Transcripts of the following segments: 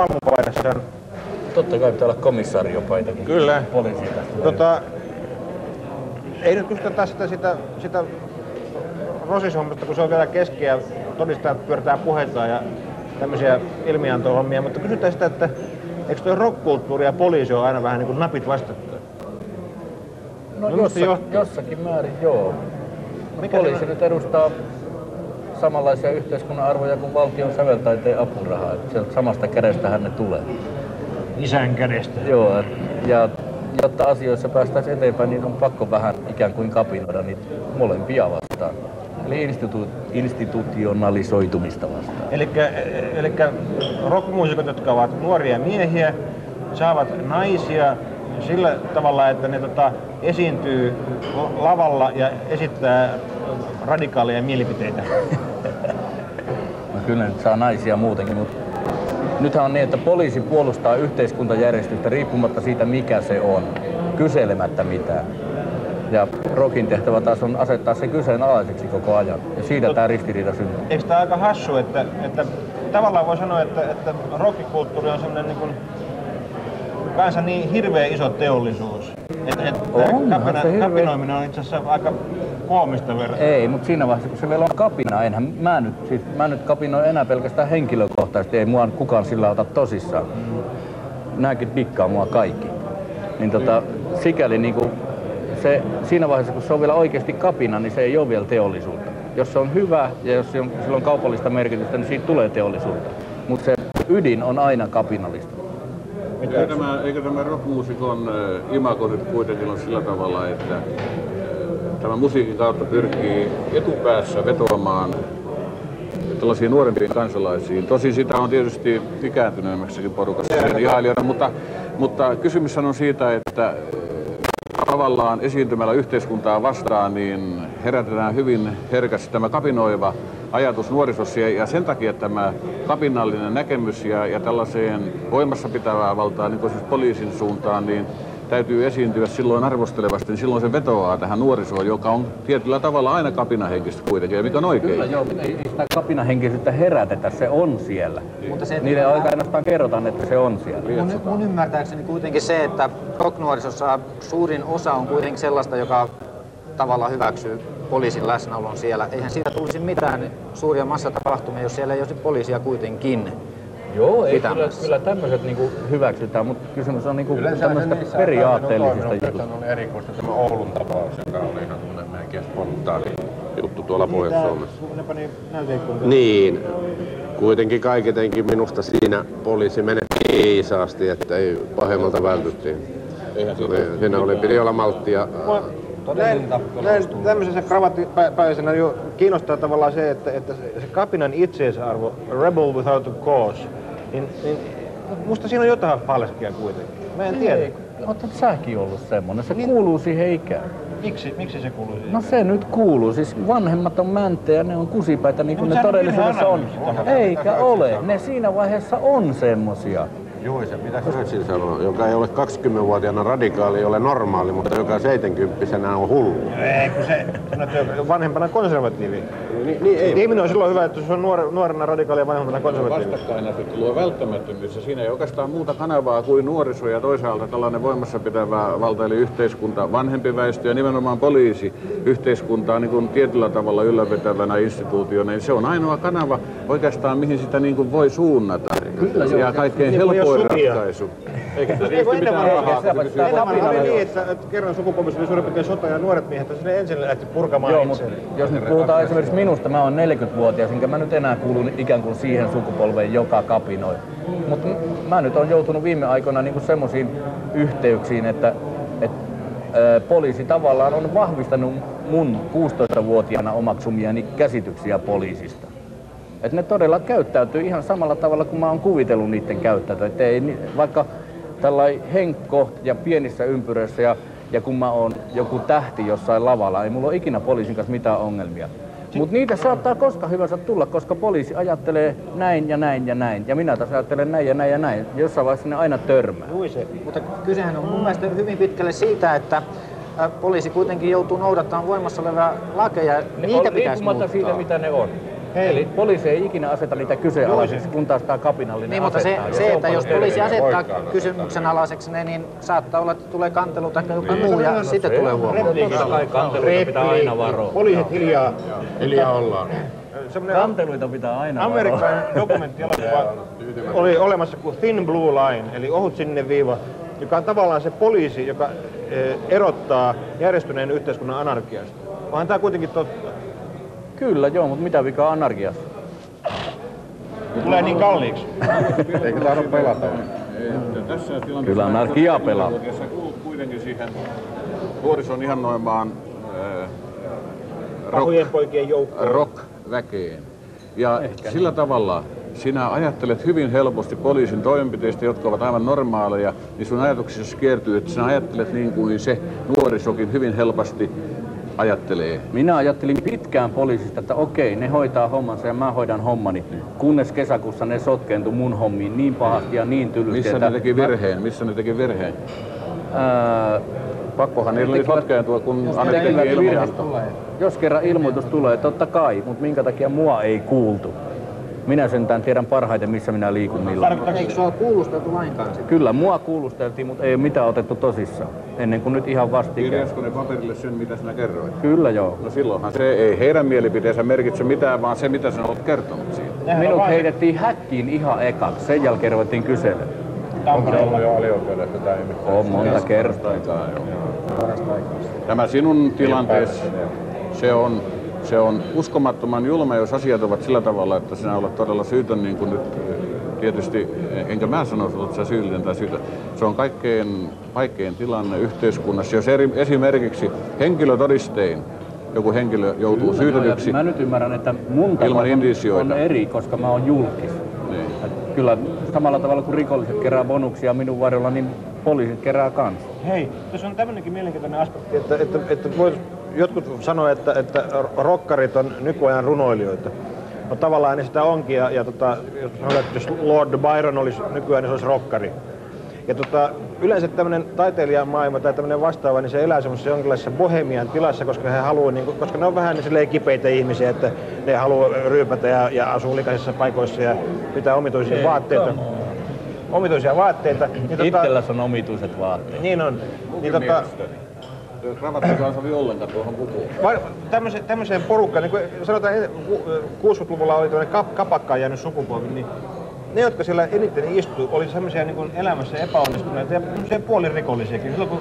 aamupaidassa on Totta kai pitää olla komissaariopaitakin. Kyllä. Poliisi tästä. Tota, ei nyt kysytä taas sitä, sitä, sitä rosishommasta, kun se on vielä kesken ja todistajat pyöritään puheita ja tämmöisiä ilmiantohommia, mutta kysytään sitä, että eikö tuo rockkulttuuri ja poliisi ole aina vähän niin kuin napit vastakkain? No mistä jossakin, johtuu? jossakin määrin, joo. Mikä Poliisi siinä- nyt edustaa samanlaisia yhteiskunnan arvoja kuin valtion säveltaiteen apuraha. Sieltä samasta kädestähän ne tulee. Isän kädestä. Joo, ja jotta asioissa päästäisiin eteenpäin, niin on pakko vähän ikään kuin kapinoida niitä molempia vastaan. Eli institu- institutionalisoitumista vastaan. Eli rockmuusikot, jotka ovat nuoria miehiä, saavat naisia sillä tavalla, että ne tota, esiintyy la- lavalla ja esittää radikaaleja mielipiteitä. Kyllä nyt saa naisia muutenkin, mutta nythän on niin, että poliisi puolustaa yhteiskuntajärjestystä riippumatta siitä, mikä se on, kyselemättä mitään. Ja Rokin tehtävä taas on asettaa se kyseenalaiseksi koko ajan. Ja siitä tämä ristiriita syntyy. Eikö tämä aika hassu, että, että tavallaan voi sanoa, että, että rockikulttuuri on semmoinen niin kuin, kanssa niin hirveä iso teollisuus. Että et, Onhan kapina, se hirveä. kapinoiminen on itse asiassa aika koomista verran. Ei, mutta siinä vaiheessa, kun se vielä on kapina, enhän mä nyt, siis mä nyt kapinoin enää pelkästään henkilökohtaisesti, ei mua kukaan sillä ota tosissaan. Nämäkin dikkaa mua kaikki. Niin tota, sikäli niinku se, siinä vaiheessa, kun se on vielä oikeasti kapina, niin se ei ole vielä teollisuutta. Jos se on hyvä ja jos se on, sillä on kaupallista merkitystä, niin siitä tulee teollisuutta. Mutta se ydin on aina kapinallista. Eikö tämä, eikö tämä rockmuusikon äh, imago nyt kuitenkin ole sillä tavalla, että tämä musiikin kautta pyrkii etupäässä vetoamaan tällaisiin nuorempiin kansalaisiin. Tosi sitä on tietysti ikääntyneemmäksikin porukassa sen ihailijoita, mutta, mutta kysymys on siitä, että äh, tavallaan esiintymällä yhteiskuntaa vastaan, niin herätetään hyvin herkästi tämä kapinoiva ajatus nuorisossa. Ja ja sen takia tämä kapinallinen näkemys ja, ja tällaiseen voimassa pitävää valtaa, niin kuin siis poliisin suuntaan, niin täytyy esiintyä silloin arvostelevasti, niin silloin se vetoaa tähän nuorisoon, joka on tietyllä tavalla aina kapinahenkistä kuitenkin, ja mikä on oikein. Kyllä joo, mutta ei ei sitä kapinahenkisyyttä herätetä, se on siellä. Mutta se- Niille aika ainoastaan kerrotaan, että se on siellä. Mun, mun ymmärtääkseni kuitenkin se, että rocknuorisossa suurin osa on kuitenkin sellaista, joka tavallaan hyväksyy poliisin läsnäolon siellä. Eihän siitä tulisi mitään suuria massatapahtumia, jos siellä ei olisi poliisia kuitenkin. Joo, ei kyllä, kyllä tämmöiset niinku hyväksytään, mutta kysymys on niinku tämmöistä periaatteellisista jutuista. on erikoista tämä Oulun tapaus, joka oli ihan semmoinen melkein spontaani juttu tuolla Pohjois-Suomessa. Ne pani näyteikkunan. Niin, kuitenkin kaiketenkin minusta siinä poliisi menetti viisaasti, että ei pahemmalta vältyttiin. Siinä oli, piti olla malttia. Näin, näin tämmöisenä kravattipäisenä jo kiinnostaa tavallaan se, että, että se se kapinan itseisarvo, rebel without a cause, niin, niin musta siinä on jotain falskia kuitenkin. Mä en tiedä. Oletko säkin ollut semmonen? Se kuuluu siihen ikään. Miksi, miksi se kuuluu siihen? No se nyt kuuluu. Siis vanhemmat on mänttejä, ne on kusipäitä niin kuin Mut ne todellisuudessa on. Eikä ole. Ne siinä vaiheessa on semmosia. Joo, se mitä Churchill sanoo, joka ei ole 20-vuotiaana radikaali, ei ole normaali, mutta joka 70 on hullu. Ei, kun se sanot, jo vanhempana konservatiivi. Niin, niin ei. Ihminen on silloin hyvä, että se on nuor, nuorena radikaali ja vanhempana konservatiivi. Vastakkainasettelu on välttämättömyys ja siinä ei oikeastaan muuta kanavaa kuin nuoriso ja toisaalta tällainen voimassa pitävä valta eli yhteiskunta, vanhempi väestö ja nimenomaan poliisi yhteiskuntaa niin kuin tietyllä tavalla ylläpitävänä instituutiona. Niin se on ainoa kanava oikeastaan mihin sitä niin kuin voi suunnata ja kaikkein Niin kuin suvia. ratkaisu. Eikä tässä ennen mitään rahaa. Ennen oli niin, että, että kerran sukupolvissa oli suurin piirtein sota ja nuoret miehet, että ne ensin lähti purkamaan Joo, mutta jos nyt puhutaan esimerkiksi minusta, mä oon 40-vuotias, enkä mä nyt enää kuulu ikään kuin siihen sukupolveen, joka kapinoi. Mutta mä nyt on joutunut viime aikoina niin semmoisiin yhteyksiin, että, että ää, poliisi tavallaan on vahvistanut mun 16-vuotiaana omaksumiani käsityksiä poliisista. Et ne todella käyttäytyy ihan samalla tavalla kuin mä oon kuvitellut niiden käyttäytyä. Ei, vaikka tällainen henkko ja pienissä ympyröissä ja, ja kun mä oon joku tähti jossain lavalla, ei mulla ole ikinä poliisin kanssa mitään ongelmia. Mutta niitä saattaa koska hyvänsä tulla, koska poliisi ajattelee näin ja näin ja näin. Ja minä taas ajattelen näin ja näin ja näin. Jossain vaiheessa ne aina törmää. Juise. Mutta kysehän on mun mielestä hyvin pitkälle siitä, että ä, poliisi kuitenkin joutuu noudattamaan voimassa olevia lakeja. Ne Niitä on pitäisi muuttaa. siitä, mitä ne on. Eli poliisi ei ikinä aseta niitä kyseenalaiseksi, kun taas tämä kapinallinen Niin, mutta se, se, on että jos poliisi asettaa kysymyksen alaiseksi ne, niin saattaa olla, että tulee kantelu tai joku muu ja sitten tulee kai kanteluita pitää aina varoa. Poliisit hiljaa. Hiljaa ollaan. Kanteluita pitää aina varoa. amerikkalainen dokumenttielokuva oli olemassa kuin Thin Blue Line, eli ohut sininen viiva, joka on tavallaan se poliisi, joka eh, erottaa järjestyneen yhteiskunnan anarkiasta. Onhan tämä kuitenkin totta. Kyllä joo, mutta mitä vikaa anarkiassa? Tulee niin kalliiksi. Eikö tahdo pelata? Ja tässä tilanteessa Kyllä anarkia pelaa. Kuitenkin siihen nuorison ihannoimaan äh, Pahojen poikien joukkoon. rock-väkeen. Ja sillä tavalla sinä ajattelet hyvin helposti poliisin toimenpiteistä, jotka ovat aivan normaaleja, niin sun ajatuksissa kiertyy, että sinä ajattelet niin kuin se nuorisokin hyvin helposti ajattelee. Minä ajattelin pitkään poliisista, että okei, ne hoitaa hommansa ja mä hoidan hommani. Kunnes kesäkuussa ne sotkeentui mun hommiin niin pahasti ja niin tylysti, Missä että... ne teki virheen? Missä ne teki virheen? Ää, Pakkohan niillä oli sotkeentua, kun annettiin virheen. Jos kerran ilmoitus tulee, totta kai, mutta minkä takia mua ei kuultu? Minä sentään tiedän parhaiten, missä minä liikun milloin. Eikö sua kuulusteltu lainkaan sitten? Kyllä, mua kuulusteltiin, mutta ei ole mitään otettu tosissaan. Ennen kuin nyt ihan vastikään. Kirjasko ne paperille sen, mitä sinä kerroit? Kyllä joo. No silloinhan se ei heidän mielipiteensä merkitse mitään, vaan se, mitä sinä olet kertonut siitä. Minut heitettiin häkkiin ihan ekaksi, sen jälkeen ruvettiin kyselemään. Ollut jo alioikeudessa tai mitään? On monta kertaa. Tämä sinun tilanteesi, se on, se on uskomattoman julma, jos asiat ovat sillä tavalla, että sinä olet todella syytön, niin kuin nyt eh, tietysti, eh, enkä mä sano, että sä syyllinen tai syytön. Se on kaikkein vaikein tilanne yhteiskunnassa. Jos eri, esimerkiksi henkilötodistein joku henkilö joutuu syytetyksi, Mä nyt ymmärrän, että mun Ilman on, eri, koska mä oon julkis. niin, kyllä samalla tavalla kuin rikolliset kerää bonuksia minun varjolla, niin poliisit kerää kans. Hei, tässä on tämmöinenkin mielenkiintoinen aspekti, että, että, että vois, jotkut sanoo, että, että rokkarit on nykyajan runoilijoita. No tavallaan ne sitä onkin, ja, ja tota, jos, sanotaan, että jos Lord Byron olisi nykyään, niin se olisi rokkari. Ja tota, yleensä tämmöinen taiteilijamaailma tai tämmöinen vastaava, niin se elää semmoisessa jonkinlaisessa bohemian tilassa, koska he haluaa, niin, koska ne on vähän niin silleen kipeitä ihmisiä, että ne haluaa ryypätä ja, ja asua likaisissa paikoissa ja pitää omituisia vaatteita. Omituisia vaatteita. Niin, Itselläs on omituiset vaatteet. niin on. Niin, tota, Kravatti kanssa oli ollenkaan tuohon pukuun. Tämmöiseen, tämmöiseen porukkaan, niin kuin sanotaan ku- 60-luvulla oli tämmöinen kap, kapakkaan jäänyt sukupolvi, niin ne, jotka siellä eniten istui, oli semmoisia niin elämässä epäonnistuneita ja semmoisia puolirikollisiakin. Silloin kun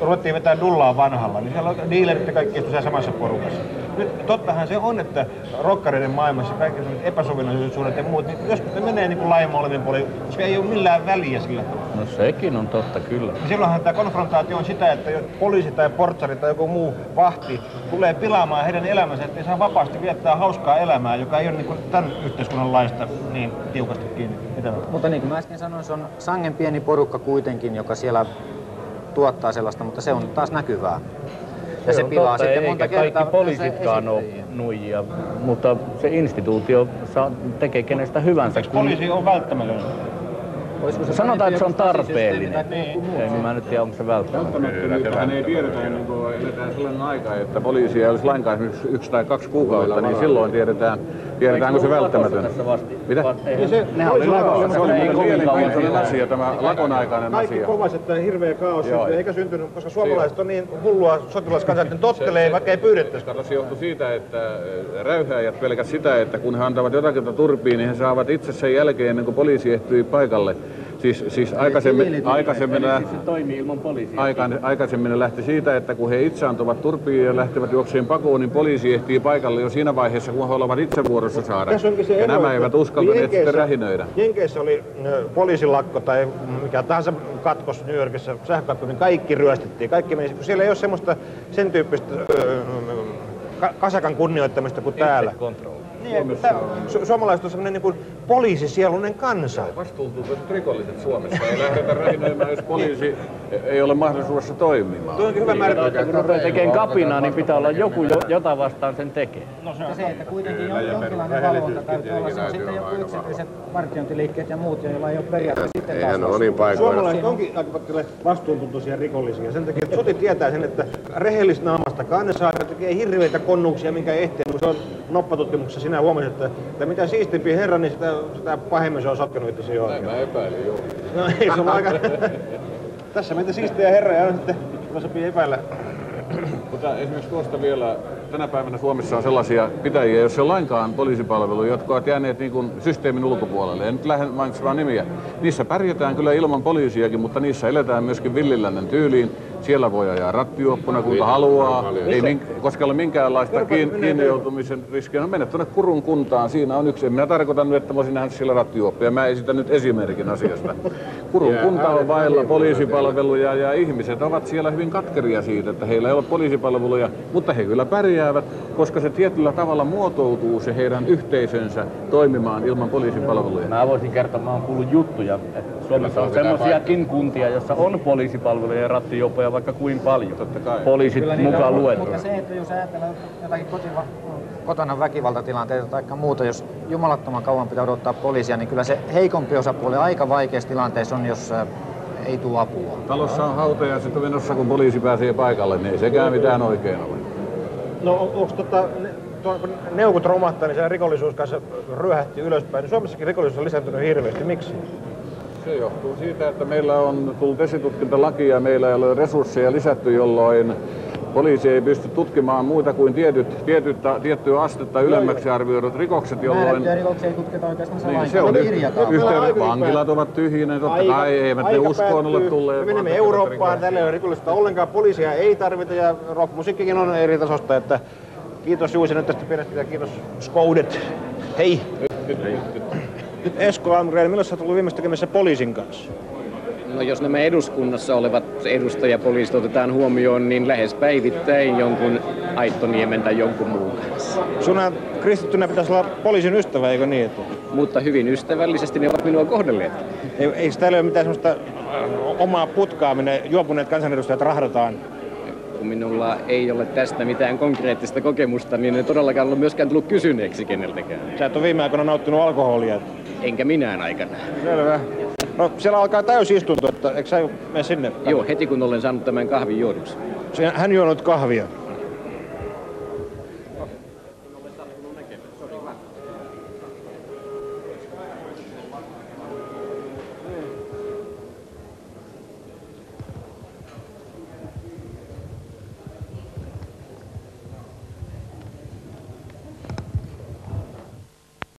ruvettiin vetää dullaa vanhalla, niin siellä oli dealerit ja kaikki istuivat samassa porukassa. Nyt tottahan se on, että rokkareiden maailmassa kaikki sellaiset epäsovinnollisuudet ja muut, niin joskus ne menee niin molemmin puolin, koska ei ole millään väliä sillä. No sekin on totta, kyllä. Ja silloinhan tämä konfrontaatio on sitä, että jos poliisi tai portsari tai joku muu vahti tulee pilaamaan heidän elämänsä, ettei saa vapaasti viettää hauskaa elämää, joka ei ole niin kuin tämän yhteiskunnan laista niin tiukasti kiinni. Mutta niin kuin mä äsken sanoin, se on sangen pieni porukka kuitenkin, joka siellä tuottaa sellaista, mutta se on taas näkyvää. Ja se pilaa totta, sitten monta kaikki kertaa poliisitkaan myös ole nuijia, mutta se instituutio saa, tekee kenestä hyvänsä. Eikö poliisi on välttämätön? Olisiko se Sanotaan, että se on tarpeellinen. niin mä nyt tiedä, onko se välttämättä. Ei tiedetä ennen kuin eletään sellainen aika, että poliisia ei olisi lainkaan esimerkiksi yksi tai kaksi kuukautta, niin silloin tiedetään, tiedetään onko se välttämätön. Mitä? Eihän- se- nehän oli lakossa, Se oli ei muuten mielenkiintoinen asia, tämä lakonaikainen Kaikki asia. kovas, että hirveä kaos syntyi, eikä syntynyt, koska suomalaiset on niin hullua sotilaskansaa, että ne tottelee, vaikka ei pyydettäisi. Se johtui siitä, että äh, räyhääjät pelkäs sitä, että kun he antavat jotakin turpiin, niin he saavat itse sen jälkeen ennen kuin poliisi ehtyy paikalle. Siis, siis aikaisemmin, aikaisemmin, siis se toimii ilman poliisia. Aikaan, aikaisemmin ne lähti siitä, että kun he itse antavat turpiin ja lähtevät juokseen pakoon, niin poliisi ehtii paikalle jo siinä vaiheessa, kun he ovat itse vuorossa saada. Tässä onkin se Ja ero, nämä eivät uskaltaneet sitten Jenkeissä- rähinöidä. Jenkeissä oli poliisilakko tai mikä tahansa katkos New Yorkissa, sähkökatko, niin kaikki ryöstettiin. Kaikki meni, siellä ei ole semmoista sen tyyppistä kasakan kunnioittamista kuin täällä. Niin, että su- suomalaiset on semmoinen niin poliisisielunen kansa. Vastuuntuntoiset rikolliset Suomessa ei lähdetä rähinöimään, jos poliisi ei ole mahdollisuudessa toimimaan. Tuo onkin hyvä määritelmä. Kun rupeaa tekemään kapinaa, niin pitää olla joku, jo- jota vastaan sen tekee. Ja se, että kuitenkin jon- jonkinlainen valvonta täytyy olla. Se on sitten joku yksityiset vartiointiliikkeet ja muut, joilla ei ole periaatteessa sitten taas Eihän ole niin paikoilla. Suomalaiset onkin aika paljon vastuuntuntoisia rikollisia. Sen takia, että Suti tietää sen, että rehellisnaamasta kansaa, joka tekee hirveitä konnuksia, minkä ehteen, kun se on noppatutkimuksessa sinä huomasit, että, että mitä siistimpi herra, niin sitä, sitä pahemmin se on sotkenut itse jo. Mä epäilin, joo. No ei se ole aika... Tässä meitä siistejä herroja on sitten, joka sopii epäillä. Mutta esimerkiksi tuosta vielä, tänä päivänä Suomessa on sellaisia pitäjiä, jos ei lainkaan poliisipalveluja, jotka ovat jääneet niin kuin systeemin ulkopuolelle. En nyt lähde mainitsemaan nimiä. Niissä pärjätään kyllä ilman poliisiakin, mutta niissä eletään myöskin villilännen tyyliin. Siellä voi ajaa rattijuoppuna kuinka haluaa, ei min, koskella minkäänlaista kiin, kiinni joutumisen riskiä. No mene tuonne Kurun kuntaan, siinä on yksi. En minä tarkoitan nyt, että voisin nähdä siellä rattijuoppia. Mä esitän nyt esimerkin asiasta. Kurun kunta on vailla poliisipalveluja ja ihmiset ovat siellä hyvin katkeria siitä, että heillä ei ole poliisipalveluja, mutta he kyllä pärjäävät, koska se tietyllä tavalla muotoutuu se heidän yhteisönsä toimimaan ilman poliisipalveluja. Mä voisin kertoa, mä oon kuullut juttuja, että Suomessa on semmoisiakin kuntia, jossa on poliisipalveluja ja rattijuoppoja vaikka kuin paljon. Totta kai. Poliisit mukaan luettuna. Mutta se, että jos ajatellaan jotakin kotiva, kotona väkivaltatilanteita tai muuta, jos jumalattoman kauan pitää odottaa poliisia, niin kyllä se heikompi osapuoli aika vaikeassa tilanteessa on, jos äh, ei tule apua. Talossa on hautajaiset menossa, kun poliisi pääsee paikalle, niin ei sekään mitään oikein ole. No on- onko tota, kun neukut romahtaa, niin siellä rikollisuus kanssa ryöhähti ylöspäin. Niin Suomessakin rikollisuus on lisääntynyt hirveästi. Miksi? Se johtuu siitä, että meillä on tullut esitutkintalaki ja meillä ei ole resursseja lisätty, jolloin poliisi ei pysty tutkimaan muuta kuin tietyt, tietyt, tiettyä astetta ylemmäksi arvioidut rikokset, jolloin Määrättyjä rikoksia ei tutkita oikeastaan niin, se on yhteydet. Vankilat ovat tyhjinä, totta kai eivät ne uskoon ole tulleet. Me menemme Eurooppaan, täällä ei ole rikollista ollenkaan, poliisia ei tarvita ja rockmusiikkikin on eri tasosta, että kiitos Juusi nyt tästä pienestä ja kiitos Skoudet. Hei! Nyt Esko Almgren, milloin sä oot ollut viimeistä tekemässä poliisin kanssa? No jos nämä eduskunnassa olevat edustajapoliisit otetaan huomioon, niin lähes päivittäin jonkun Aittoniemen tai jonkun muun kanssa. Sunhan kristittynä pitäisi olla poliisin ystävä, eikö niin? Mutta hyvin ystävällisesti ne ovat minua kohdelleet. ei, eikö täällä ole mitään semmoista äh, omaa putkaa, minne juopuneet kansanedustajat rahdataan? Kun minulla ei ole tästä mitään konkreettista kokemusta, niin en todellakaan ole myöskään tullut kysyneeksi keneltäkään. Sä et ole viime aikoina nauttinut alkoholia. Enkä minään aikana. Selvä. No siellä alkaa täysistunto, että eikö sä mene sinne? Joo, heti kun olen saanut tämän kahvin juoduksi. Hän juonut kahvia.